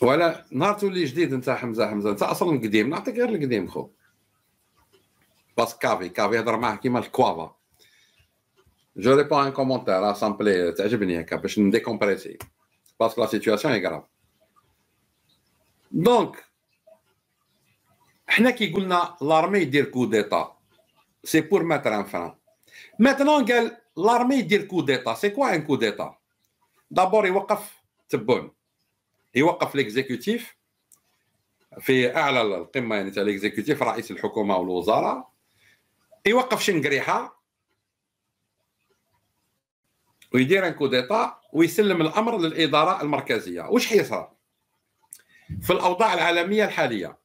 ولا نهار تولي جديد انت حمزة حمزة. انت أصلا قديم نعطيك غير القديم خو. باس كافي كافي هضر معاه كيما الكوافا. je réponds un commentaire ça me plaît تعجبني هكا باش ن décompresser. parce que la situation est grave donc حنا كي قلنا l'armée يدير coup d'état c'est pour mettre un frein maintenant قال l'armée يدير coup d'état c'est quoi un coup d'état d'abord يوقف تبون. يوقف l'exécutif في أعلى القمة يعني تاع l'exécutif رئيس الحكومة والوزراء يوقف شنقريحة. ويدير un coup d'état ويسلم الأمر للإدارة المركزية. واش حيصرى في الأوضاع العالمية الحالية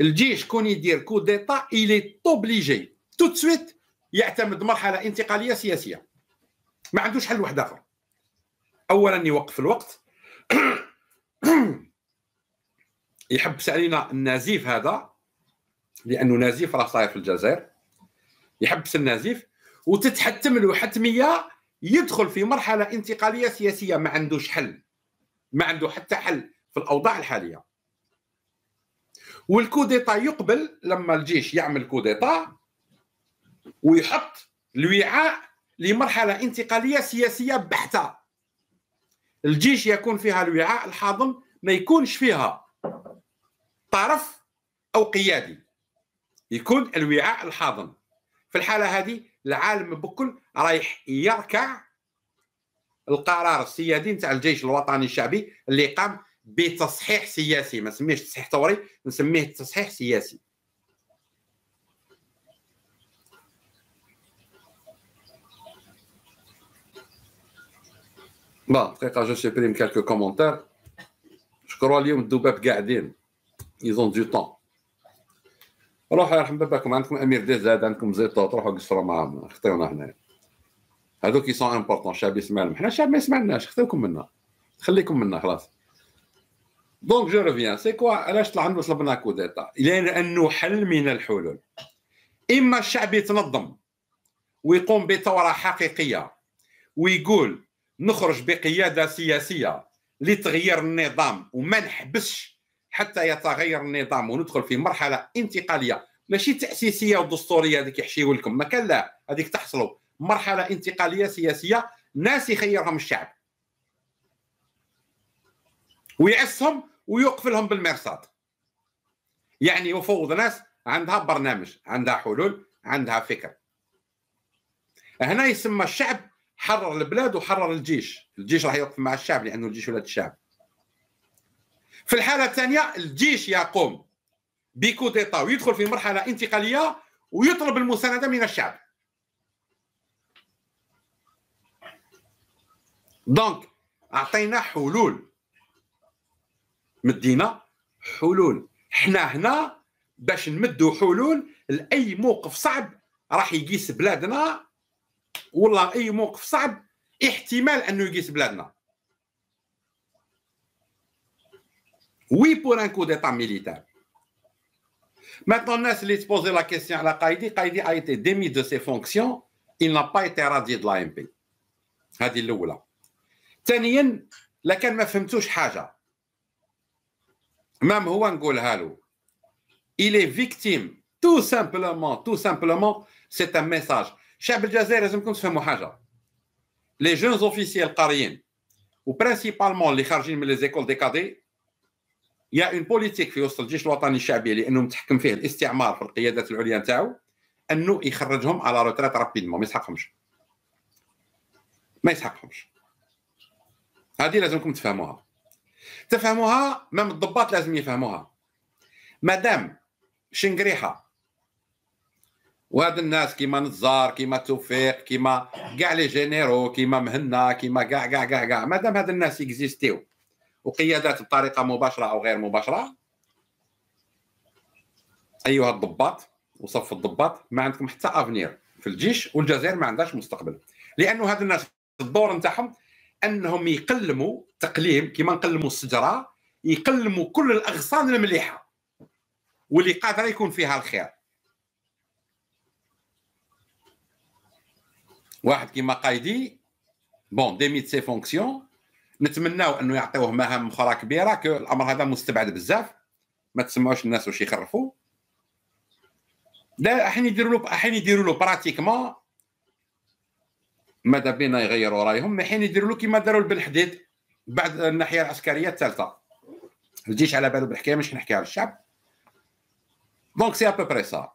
الجيش كون يدير coup d'état il est obligé tout de suite يعتمد مرحلة انتقالية سياسية. ما عندوش حل واحد آخر. اولا يوقف الوقت. يحبس علينا النزيف هذا لأنه نزيف راه صاير في الجزائر. يحبس النزيف وتتحتم له حتمية يدخل في مرحلة انتقالية سياسية ما عندوش حل. ما عنده حتى حل في الأوضاع الحالية. والكوديتا يقبل لما الجيش يعمل كوديتا ويحط الوعاء لمرحلة انتقالية سياسية بحتة. الجيش يكون فيها الوعاء الحاضن ما يكونش فيها طرف أو قيادي. يكون الوعاء الحاضن. في الحالة هذه العالم بكل رايح يركع القرار السيادي نتاع الجيش الوطني الشعبي اللي قام بتصحيح سياسي. ما نسميهش تصحيح ثوري نسميه تصحيح سياسي. Bon دقيقة je supprime quelques commentaires شكرا اليوم الذباب قاعدين ils ont du temps روحوا يرحم باباكم عندكم امير دي زاد عندكم زيطوط روحوا قصروا معاهم خطيونا هنا هذوك qui sont importants الشعب يسمع لهم حنا الشعب ما يسمعناش خذوكم منا خليكم منا خلاص. Donc je reviens c'est quoi علاش طلعنا طلبنا coup d'état لأنه حل من الحلول اما الشعب يتنظم ويقوم بثوره حقيقيه ويقول نخرج بقيادة سياسية لتغيير النظام وما نحبسش حتى يتغير النظام وندخل في مرحلة انتقالية. ماشي تأسيسية ودستورية هذيك يحشيو لكم. ما كان لا هذيك تحصلوا. مرحلة انتقالية سياسية ناس يخيرهم الشعب. ويعسهم ويوقف لهم بالمرصاد. يعني يفوض ناس عندها برنامج عندها حلول عندها فكر. هنا يسمى الشعب حرر البلاد وحرر الجيش. الجيش راح يوقف مع الشعب لأنه الجيش ولاد الشعب. في الحالة الثانية الجيش يقوم بكوديتا ويدخل في مرحلة انتقالية ويطلب المساندة من الشعب. Donc أعطينا حلول. مدينا حلول. حنا هنا باش نمدوا حلول لأي موقف صعب راح يقيس بلادنا والله اي موقف صعب احتمال انه يقيس بلادنا وي بور ان كو ديتا ميليتار Maintenant, الناس اللي تبوزي لا كيسيون على قايدي قايدي a été démis de ses fonctions il n'a pas été radié de l'AMP هذه الاولى ثانيا لكان ما فهمتوش حاجه مام هو نقولها له il est victime tout simplement tout simplement c'est un message الشعب الجزائري لازمكم تفهموا حاجة les jeunes officiers قاريين و principalement اللي خارجين من les écoles des cadets y a une politique في وسط الجيش الوطني الشعبي لأنه متحكم فيه الاستعمار في القيادات العليا نتاعو انه يخرجهم على retraite rapidement ما يسحقهمش ما يسحقهمش هذه لازمكم تفهموها تفهموها même الضباط لازم يفهموها مادام شنقريحه وهاد الناس كيما نزار كيما توفيق كيما كاع les généraux كيما مهنا كيما كاع كاع كاع كاع مادام هاد الناس exist يو وقيادات بطريقة مباشرة أو غير مباشرة أيها الضباط وصف الضباط ما عندكم حتى avenir في الجيش والجزائر ما عندهاش مستقبل. لأنه هاد الناس الدور نتاعهم أنهم يقلموا تقليم كيما نقلموا الشجره يقلموا كل الأغصان المليحة. واللي قادرة يكون فيها الخير. واحد كيما قايدي. Bon démis ses fonctions نتمناو أنه يعطيوه مهام أخرى كبيرة que الأمر هذا مستبعد بزاف. ما تسمعوش الناس واش يخرفوا. لا حين يديروا له حين يديروا له pratiquement ماذا بينا يغيروا رأيهم؟ ما حين يديروا له كيما داروا بالحديد بعد الناحية العسكرية الثالثة. الجيش على باله بالحكاية مش نحكيها للشعب. Donc c'est à peu près ça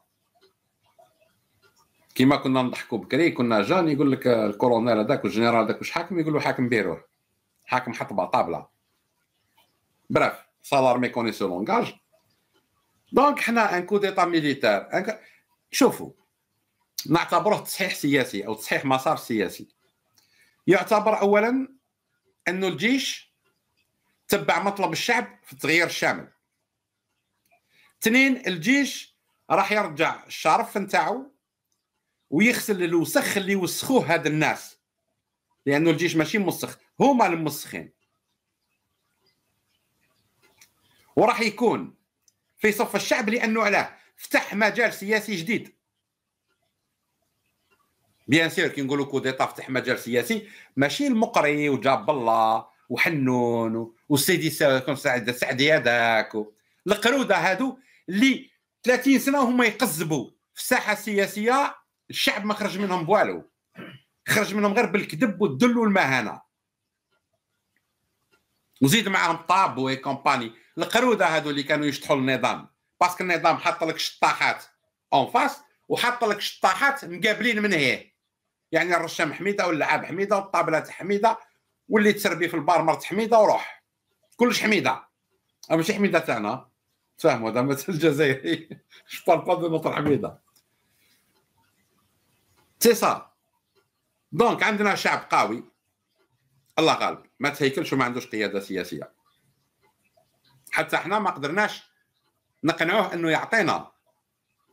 كيما كنا نضحكوا بكري كنا jeunes يقول لك الكولونيل هذاك والجنرال هذاك واش حاكم؟ يقول له حاكم بيروه حاكم حطبه طابله bref c'est l'armée connaît ce langage donc حنا un coup d'état militaire شوفوا نعتبره تصحيح سياسي أو تصحيح مسار سياسي. يعتبر اولا أنه الجيش تبع مطلب الشعب في التغيير الشامل اثنين الجيش راح يرجع الشرف نتاعو ويغسل الوسخ اللي وسخوه هاد الناس. لأنه الجيش ماشي موسخ هما الموسخين وراح يكون في صف الشعب لأنه علاه فتح مجال سياسي جديد. بيان سير كي نقولوا كو ديتا فتح مجال سياسي ماشي المقري وجاب الله وحنون والسيدي سعد سعدي هذاك القرودة هادو اللي 30 سنة هما يقزبوا في الساحة السياسية الشعب ما خرج منهم بوالو. خرج منهم غير بالكذب والذل والمهانة. وزيد معاهم طاب et compagnie. القرودة هادو اللي كانوا يشطحوا النظام. parce que النظام حط لك شطاحات en face وحط لك شطاحات مقابلين من هي. يعني الرشام حميدة واللعاب حميدة والطابلات حميدة واللي تسربي في البار مرت حميدة وروح. كلش حميدة. ماشي حميدة تاعنا تفهموا هذا مثل الجزائري. je parle pas de notre حميدة. c'est ça donc عندنا شعب قوي. الله غالب. ما تهيكلش وما عندوش قيادة سياسية. حتى إحنا ما قدرناش نقنعوه إنه يعطينا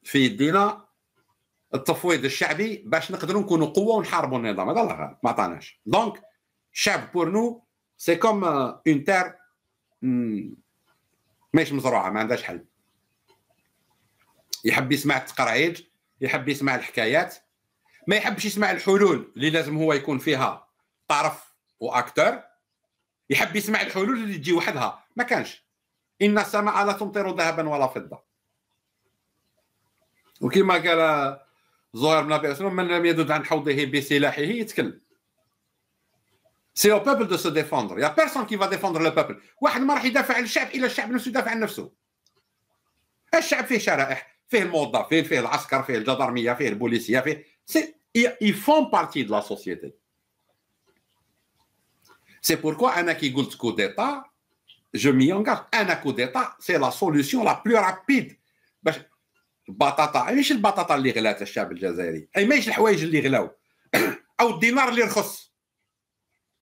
في يدينا التفويض الشعبي باش نقدروا نكونوا قوة ونحاربوا النظام. هذا الله غالب. ما عطاناش. Donc الشعب pour nous c'est comme une terre ماهيش مزروعة ما عندهاش حل. يحب يسمع التقرعيج يحب يسمع الحكايات ما يحبش يسمع الحلول اللي لازم هو يكون فيها طرف وأكتر. يحب يسمع الحلول اللي تجي وحدها. ما كانش. إن السماء لا تمطر ذهبا ولا فضة. وكما قال زهير بن أبي من لم يذد عن حوضه بسلاحه يهدم. c'est au peuple de se défendre y a personne qui va défendre le peuple واحد ما راح يدافع عن الشعب إلا الشعب نفسه يدافع عن نفسه. الشعب فيه شرائح فيه الموظفين فيه العسكر فيه الجدرمية فيه البوليسية فيه ils font partie de la société. C'est pourquoi أنا كي قلت coup d'état je m'engage أنا coup d'état c'est la solution la plus rapide باش البطاطا ماشي البطاطا اللي غلات الشعب الجزائري اي ماشي الحوايج اللي غلاو أو الدينار اللي رخص